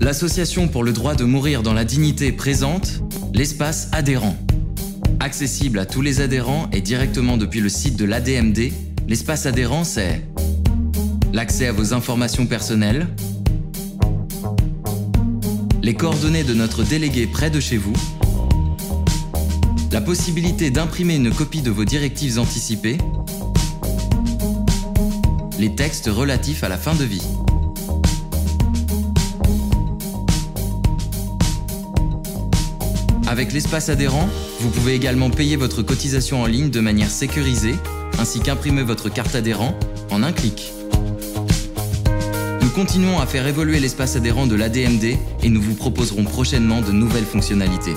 L'association pour le droit de mourir dans la dignité présente l'espace adhérent. Accessible à tous les adhérents et directement depuis le site de l'ADMD, l'espace adhérent c'est l'accès à vos informations personnelles, les coordonnées de notre délégué près de chez vous, la possibilité d'imprimer une copie de vos directives anticipées, les textes relatifs à la fin de vie. Avec l'espace adhérent, vous pouvez également payer votre cotisation en ligne de manière sécurisée, ainsi qu'imprimer votre carte adhérent en un clic. Nous continuons à faire évoluer l'espace adhérent de l'ADMD et nous vous proposerons prochainement de nouvelles fonctionnalités.